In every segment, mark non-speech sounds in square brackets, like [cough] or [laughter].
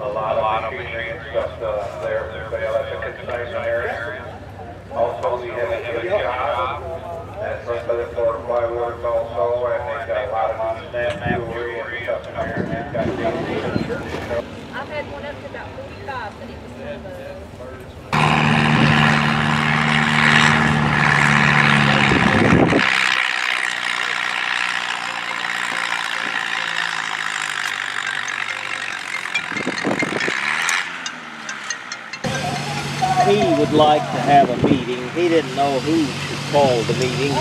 A lot. Also, we have a job at front of also, and they've got a lot of new snap jewelry and stuff in there. and they've got things- I've had one up to about forty-five, but it was one of the. He like to have a meeting. He didn't know who should call the meeting.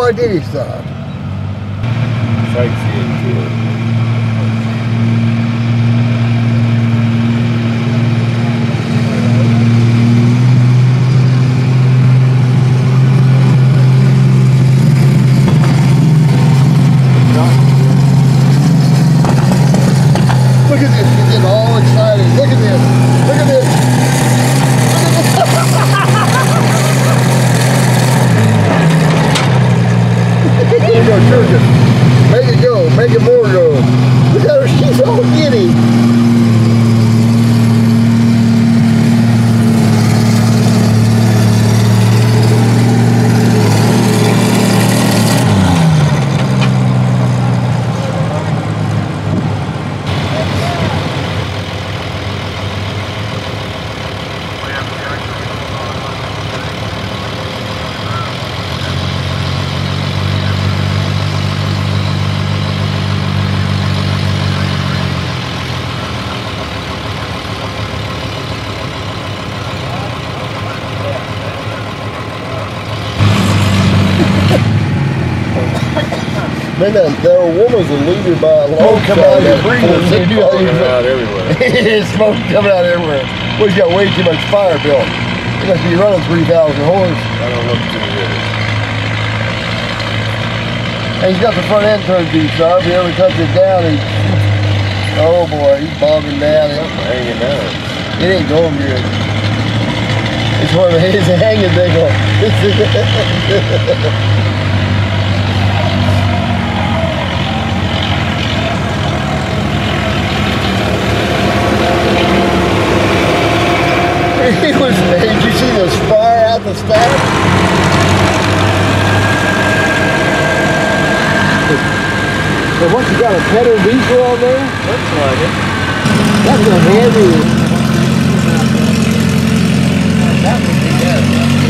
Why did he stop? Sightseeing tour. Look at this. He's getting all excited. Look at this. Look at this. Look at this. go, Turkey. Make it go. Make it more go. Look at her. She's all giddy. Man, that, that woman's a leader by a long come out here breathing. Coming out everywhere. It's smoke coming out everywhere. [laughs] Well, he's got way too much fire built. He must be running 3,000 horse. I don't look too good. And he's got the front end turned too sharp. He ever cuts it down, he, oh boy, he's bogging down. It, Hanging down. it ain't going good. It's one of his [laughs] hanging big one. [laughs] he was, did you see the fire out the stack? So what, you got a pedal diesel on there? Looks like it. That's a heavy. That would be good.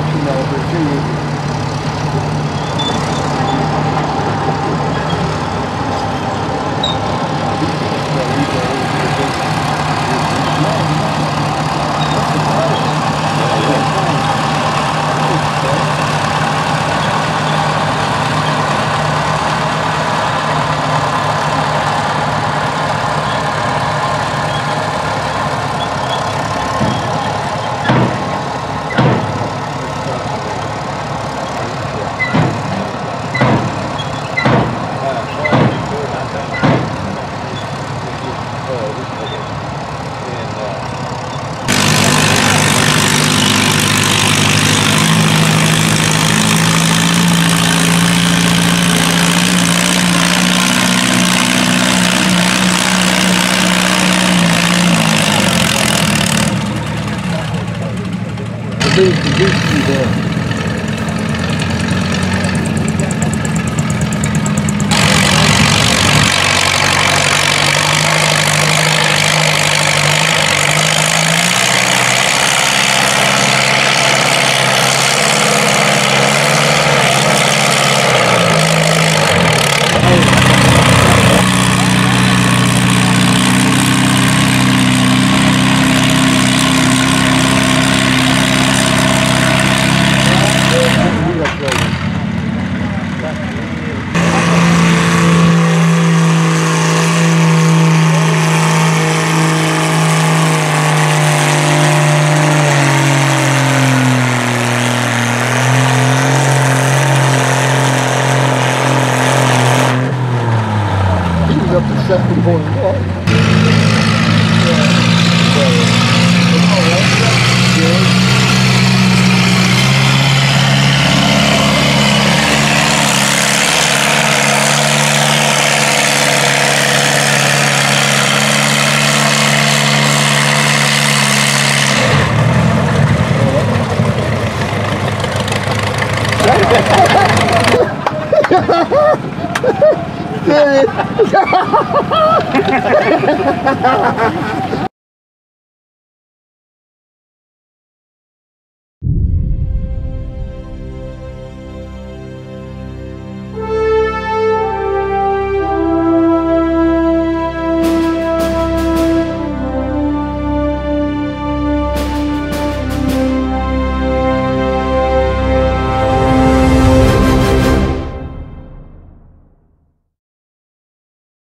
You got lots jeito, Deus quiser. going up. Yeah. [laughs] Yeah. Yeah. [laughs]